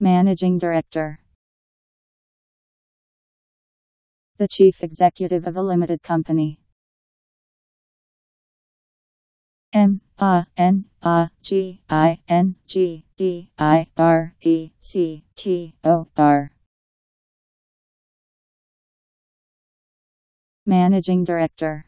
Managing Director. The Chief Executive of a limited company. M A N A G I N G D I R E C T O R. Managing Director.